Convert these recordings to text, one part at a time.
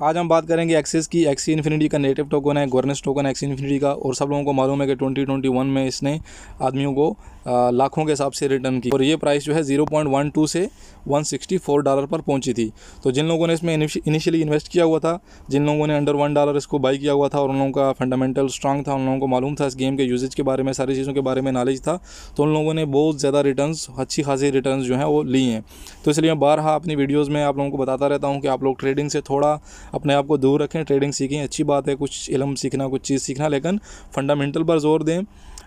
आज हम बात करेंगे एक्सिस की। एक्सी इन्फिनिटी का नेटिव टोकन है गवर्नेंस टोकन एक्सी इन्फिनिटी का। और सब लोगों को मालूम है कि 2021 में इसने आदमियों को लाखों के हिसाब से रिटर्न की। और ये प्राइस जो है 0.12 से 164 डॉलर पर पहुँची थी। तो जिन लोगों ने इसमें इनिशियली इन्वेस्ट किया हुआ था, जिन लोगों ने अंडर वन डॉलर इसको बाई किया हुआ था, और उन लोगों का फंडामेंटल स्ट्रांग था, उन लोगों को मालूम था इस गेम के यूजेज के बारे में, सारी चीज़ों के बारे में नॉलेज था तो उन लोगों ने बहुत ज़्यादा रिटर्न अच्छी खासी रिटर्न जो हैं वो ली हैं। तो इसलिए मैं बारहा अपनी वीडियोज़ में आप लोगों को बताता रहता हूँ कि आप लोग ट्रेडिंग से थोड़ा अपने आप को दूर रखें ट्रेडिंग सीखें, अच्छी बात है, कुछ इलम सीखना, कुछ चीज़ सीखना, लेकिन फंडामेंटल पर ज़ोर दें।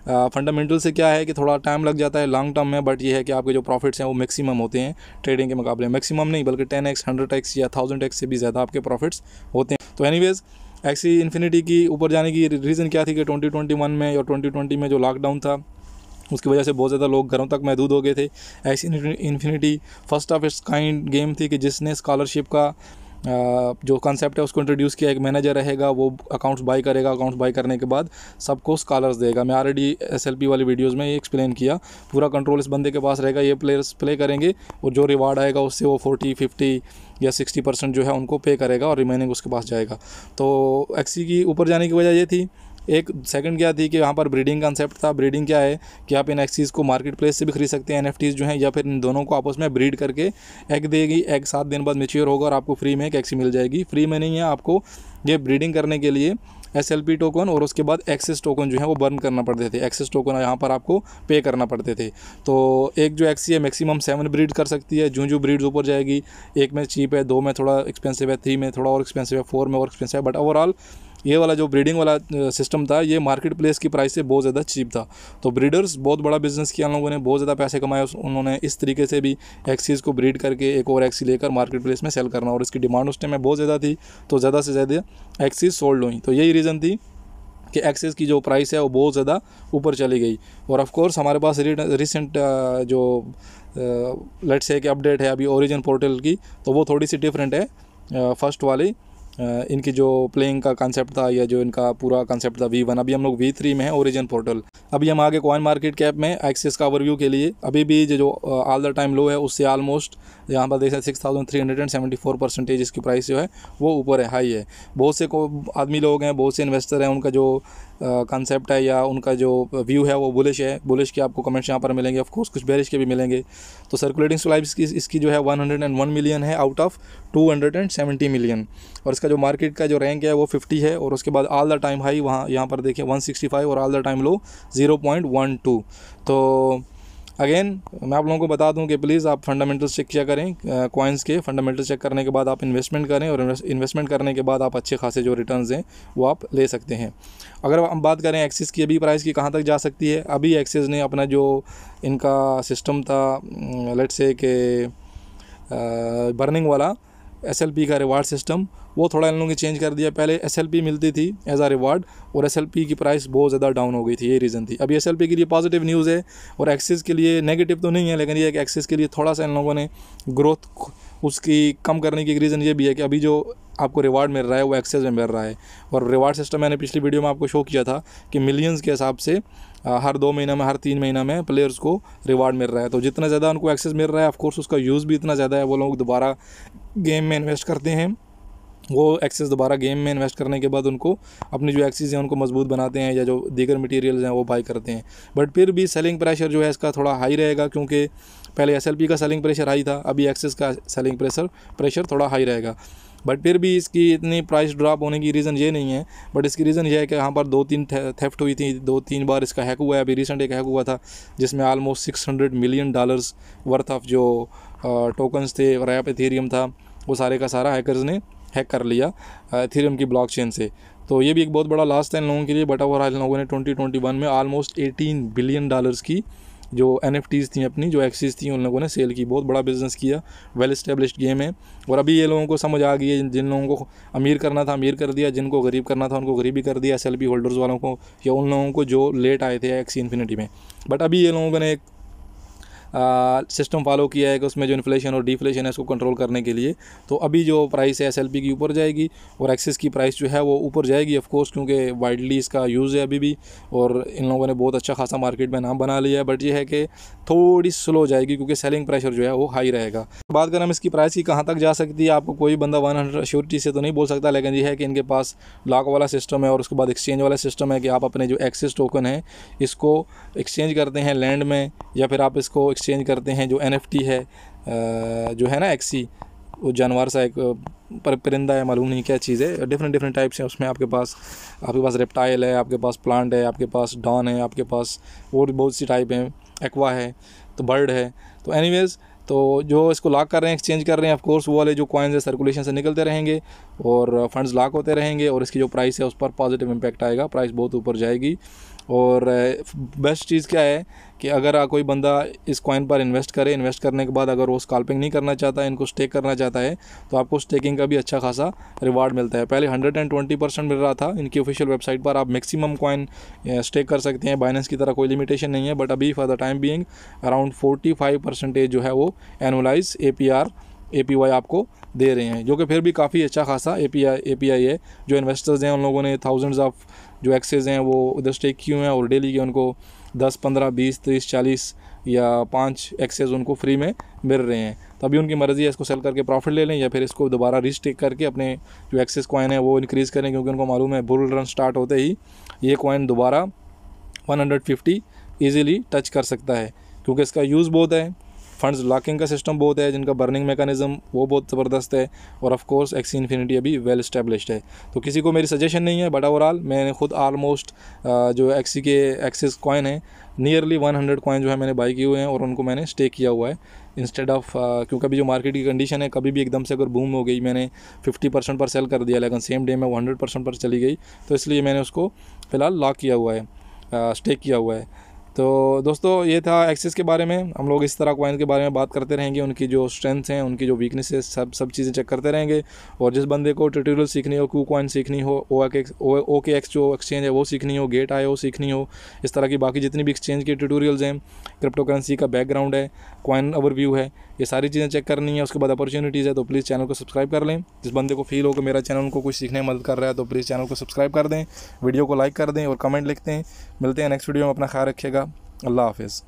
फंडामेंटल से क्या है कि थोड़ा टाइम लग जाता है लॉन्ग टर्म में बट ये है कि आपके जो प्रॉफिट्स हैं, वो मैक्सिमम होते हैं ट्रेडिंग के मुकाबले। मैक्सिमम नहीं, बल्कि टेन एक्स हंड्रेड एक्स या थाउज़ेंड एक्स से भी ज़्यादा आपके प्रॉफिट्स होते हैं। तो एनीवेज़ एक्सी इन्फिनिटी की ऊपर जाने की रीज़न क्या थी कि 2021 में और 2020 में जो लॉकडाउन था, उसकी वजह से बहुत ज़्यादा लोग घरों तक महदूद हो गए थे। ऐसी Infinity first of its kind game थी कि जिसने स्कॉलरशिप का जो कॉन्सेप्ट है, उसको इंट्रोड्यूस किया, एक मैनेजर रहेगा, वो अकाउंट्स बाई करेगा अकाउंट्स बाई करने के बाद सबको स्कॉलर्स देगा। मैं ऑलरेडी एसएलपी वाली वीडियोज़ में ये एक्सप्लेन किया। पूरा कंट्रोल इस बंदे के पास रहेगा, ये प्लेयर्स प्ले करेंगे और जो रिवार्ड आएगा, उससे वो फोर्टी फिफ्टी या सिक्सटी परसेंट जो है, उनको पे करेगा और रिमेनिंग उसके पास जाएगा। तो एक्सी की ऊपर जाने की वजह ये थी एक सेकंड क्या थी कि यहाँ पर ब्रीडिंग कंसेप्ट था। ब्रीडिंग क्या है कि आप इन एक्सीज़ को मार्केट प्लेस से भी खरीद सकते हैं एन जो हैं, या फिर इन दोनों को आपस में ब्रीड करके एग देगी। एग सात दिन बाद मेच्योर होगा और आपको फ्री में एक एक्सी मिल जाएगी। फ्री में नहीं है आपको ये ब्रीडिंग करने के लिए एस एल पी टोकन और उसके बाद एक्सेस टोकन जो है वो बर्न करना पड़ते थे। एक्सेस टोकन यहाँ पर आपको पे करना पड़ते थे। तो एक जो एक्सी है मैक्सिमम सेवन ब्रीड कर सकती है। जो जो ब्रीड्स ऊपर जाएगी, एक में चीप है, दो में थोड़ा एक्सपेंसिव है थ्री में थोड़ा और एक्सपेंसिव है फोर में और एक्सपेंसिव है बट ओवरऑल ये वाला जो ब्रीडिंग वाला सिस्टम था, ये मार्केट प्लेस की प्राइस से बहुत ज़्यादा चीप था। तो ब्रीडर्स बहुत बड़ा बिज़नेस किया लोगों ने, बहुत ज़्यादा पैसे कमाए उन्होंने इस तरीके से भी एक्सीज़ को ब्रीड करके एक और एक्सी लेकर मार्केट प्लेस में सेल करना, और इसकी डिमांड उस टाइम में बहुत ज़्यादा थी तो ज़्यादा से ज़्यादा एक्सीज सोल्ड हुई। तो यही रीज़न थी कि एक्सेस की जो प्राइस है, वो बहुत ज़्यादा ऊपर चली गई। और ऑफ़ कोर्स हमारे पास रिसेंट जो लेट्स से कि अपडेट है अभी ओरिजिन पोर्टल की तो वो थोड़ी सी डिफरेंट है फ़र्स्ट वाली। इनकी जो प्लेइंग का कंसेप्ट था या जो इनका पूरा कॉन्सेप्ट था वी वन अभी हम लोग वी थ्री में है ओरिजिन पोर्टल अभी हम आगे कॉइन मार्केट कैप में एक्सेस का ओवरव्यू के लिए, अभी भी जो ऑल द टाइम लो है, उससे ऑलमोस्ट यहाँ पर देख सकते six thousand three hundred and seventy four percentage इसकी प्राइस जो है, वो ऊपर है हाई है। बहुत से आदमी लोग हैं, बहुत से इन्वेस्टर हैं, उनका जो कंसेप्ट है या उनका जो व्यू है, वो बुलिश है। बुलिश के आपको कमेंट्स यहाँ पर मिलेंगे ऑफकोर्स कुछ बेरिश के भी मिलेंगे। तो सर्कुलेटिंग स्लाइव इसकी इसकी जो है 101 मिलियन है आउट ऑफ़ 270 मिलियन और इसका जो मार्केट का जो रैंक है, वो 50 है। और उसके बाद ऑल द टाइम हाई वहाँ, यहाँ पर देखिए 165 और ऑल द टाइम लो 0.12 तो अगेन, मैं आप लोगों को बता दूँ कि प्लीज़ आप फंडामेंटल्स चेक किया करें कॉइन्स के। फंडामेंटल्स चेक करने के बाद आप इन्वेस्टमेंट करें और इन्वेस्टमेंट करने के बाद आप अच्छे खासे जो रिटर्न्स हैं, वो आप ले सकते हैं। अगर हम बात करें एक्सिस की, अभी प्राइस की कहाँ तक जा सकती है? अभी एक्सिस ने अपना जो इनका सिस्टम था लेट से के बर्निंग वाला एसएलपी का रिवार्ड सिस्टम वो थोड़ा इन लोगों ने चेंज कर दिया। पहले एसएलपी मिलती थी एज आ रिवार्ड और एसएलपी की प्राइस बहुत ज़्यादा डाउन हो गई थी ये रीज़न थी। अभी एसएलपी के लिए पॉजिटिव न्यूज़ है, और एक्सिस के लिए नेगेटिव तो नहीं है, लेकिन ये एक्सिस के लिए थोड़ा सा इन लोगों ने ग्रोथ उसकी कम करने की रीज़न ये भी है कि अभी जो आपको रिवार्ड मिल रहा है, वो एक्सेस में मिल रहा है। और रिवार्ड सिस्टम मैंने पिछली वीडियो में आपको शो किया था कि मिलियंस के हिसाब से हर दो महीना में, हर तीन महीना में प्लेयर्स को रिवार्ड मिल रहा है। तो जितना ज़्यादा उनको एक्सेस मिल रहा है ऑफकोर्स उसका यूज़ भी इतना ज़्यादा है, वो लोग दोबारा गेम में इन्वेस्ट करते हैं। वो एक्सेस दोबारा गेम में इन्वेस्ट करने के बाद उनको अपनी जो एक्सेस हैं, उनको मज़बूत बनाते हैं या जो दीगर मटेरियल्स हैं, वो बाई करते हैं। बट फिर भी सेलिंग प्रेशर जो है, इसका थोड़ा हाई रहेगा क्योंकि पहले एसएलपी का सेलिंग प्रेशर हाई था, अभी एक्सेस का सेलिंग प्रेशर प्रेशर थोड़ा हाई रहेगा। बट फिर भी इसकी इतनी प्राइस ड्रॉप होने की रीज़न ये नहीं है। बट इसकी रीज़न ये है कि यहाँ पर दो तीन थेफ्ट हुई थी, दो तीन बार इसका हैक हुआ है। अभी रिसेंट एक हैक हुआ था, जिसमें almost six hundred million dollars worth of जो टोकन्स थे रैप एथेरियम था। वो सारे का सारा हैकर्स ने हैक कर लिया एथेरियम की ब्लॉक चेन से। तो ये भी एक बहुत बड़ा लास्ट था इन लोगों के लिए बट ओवरऑल इन लोगों ने 2021 में आलमोस्ट 18 बिलियन डॉलर्स की जो एन थी अपनी, जो एक्सीज थी, उन लोगों ने सेल की। बहुत बड़ा बिज़नेस किया वेल इस्टेब्लिश्ड गेम है। और अभी ये लोगों को समझ आ गई है, जिन लोगों को अमीर करना था, अमीर कर दिया, जिनको गरीब करना था, उनको गरीब ही कर दिया एस होल्डर्स वालों को, या उन लोगों को जो लेट आए थे एक्सी इन्फिनिटी में। बट अभी ये लोगों ने एक सिस्टम फॉलो किया है कि उसमें जो इन्फ्लेशन और डिफ्लेशन है उसको कंट्रोल करने के लिए तो अभी जो प्राइस है एस की ऊपर जाएगी और एक्सिस की प्राइस जो है वो ऊपर जाएगी ऑफकोर्स क्योंकि वाइडली इसका यूज़ है अभी भी और इन लोगों ने बहुत अच्छा खासा मार्केट में नाम बना लिया है बट ये है कि थोड़ी स्लो जाएगी क्योंकि सेलिंग प्रेशर जो है वो हाई रहेगा। बात करें हम इसकी प्राइस की कहाँ तक जा सकती है, आपको कोई बंदा वन हंड्रेड श्योरिटी से तो नहीं बोल सकता, लेकिन ये है कि इनके पास लॉक वाला सिस्टम है और उसके बाद एक्सचेंज वाला सिस्टम है कि आप अपने जो एक्सिस टोकन है, इसको एक्सचेंज करते हैं लैंड में या फिर आप इसको एक्सचेंज करते हैं, जो एनएफटी है जो है ना एक्सी वो जानवर सा एक पर परिंदा है, मालूम नहीं क्या चीज़ है। डिफरेंट डिफरेंट टाइप्स हैं उसमें आपके पास आपके पास रेप्टाइल है, आपके पास प्लांट है, आपके पास डॉन है, आपके पास और बहुत सी टाइप हैं। एक्वा है तो बर्ड है तो एनीवेज़ तो जो इसको लॉक कर रहे हैं एक्सचेंज कर रहे हैं ऑफकोर्स वो वाले जो कॉइन्स है सर्कुलेशन से निकलते रहेंगे। और फंड्स लॉक होते रहेंगे और इसकी जो प्राइस है उस पर पॉजिटिव इम्पैक्ट आएगा प्राइस बहुत ऊपर जाएगी। और बेस्ट चीज़ क्या है कि अगर कोई बंदा इस कॉइन पर इन्वेस्ट करे इन्वेस्ट करने के बाद अगर वो स्काल्पिंग नहीं करना चाहता है इनको स्टेक करना चाहता है तो आपको स्टेकिंग का भी अच्छा खासा रिवार्ड मिलता है। पहले हंड्रेड एंड ट्वेंटी परसेंट मिल रहा था, इनकी ऑफिशियल वेबसाइट पर आप मैक्सिमम कॉइन स्टेक कर सकते हैं। बाइनेंस की तरह कोई लिमिटेशन नहीं है बट अभी for the time being around forty five percentage जो है वो annualise A P R Y आपको दे रहे हैं, जो कि फिर भी काफ़ी अच्छा खासा ए पी है। जो इन्वेस्टर्स हैं, उन लोगों ने थाउजेंड्स ऑफ़ जो एक्सेज हैं, वो उधर स्टेक किए हुए हैं और डेली के उनको दस, पंद्रह, बीस, तीस, चालीस या पाँच एक्सेस उनको फ्री में मिल रहे हैं। तो अभी उनकी मर्ज़ी है इसको सेल करके प्रॉफिट ले लें या फिर इसको दोबारा रिस्टेक करके अपने जो एक्सेस कॉइन है, वो इंक्रीज़ करें, क्योंकि उनको मालूम है बुल रन स्टार्ट होते ही ये कॉइन दोबारा one hundred fifty easily touch कर सकता है, क्योंकि इसका यूज़ बहुत है। फंड्स लॉकिंग का सिस्टम बहुत है, जिनका बर्निंग मेकानिज़म वो बहुत ज़बरदस्त है, और ऑफ़ कोर्स एक्सी इन्फिनिटी अभी वेल इस्टेब्लिश्ड है। तो किसी को मेरी सजेशन नहीं है बट ओवरऑल मैंने खुद आलमोस्ट जो एक्सी के एक्सिस कॉइन है नियरली वन हंड्रेड कॉइन जो है मैंने बाई किए हुए हैं, और उनको मैंने स्टे किया हुआ है। इंस्टेड ऑफ़ क्योंकि अभी जो मार्केट की कंडीशन है, कभी भी एकदम से अगर बूम हो गई, मैंने फिफ्टी परसेंट पर सेल कर दिया, लेकिन सेम डे में वो हंड्रेड परसेंट पर चली गई तो इसलिए मैंने उसको फ़िलहाल लॉक किया हुआ है स्टे किया हुआ है। तो दोस्तों, ये था एक्सेस के बारे में। हम लोग इस तरह कॉइन के बारे में बात करते रहेंगे, उनकी जो स्ट्रेंथ हैं, उनकी जो वीकनेसेस सब सब चीज़ें चेक करते रहेंगे। और जिस बंदे को ट्यूटोरियल सीखनी हो क्यू कॉइन सीखनी हो ओ के ओ के एक्स जो एक्सचेंज है, वो सीखनी हो गेट आए वो सीखनी हो, इस तरह की बाकी जितनी भी एक्सचेंज के ट्यूटोरियल्स हैं क्रिप्टो करेंसी का बैकग्राउंड है कॉइन ओवरव्यू है। ये सारी चीज़ें चेक करनी है, उसके बाद अपॉर्चुनिटीज़ है तो प्लीज़ चैनल को सब्सक्राइब कर लें। जिस बंदे को फील हो कि मेरा चैनल उनको कुछ सीखने में मदद कर रहा है तो प्लीज़ चैनल को सब्सक्राइब कर दें वीडियो को लाइक कर दें और कमेंट लिखते हैं। मिलते हैं नेक्स्ट वीडियो में, अपना ख्याल रखिएगा। अल्लाह हाफिज़।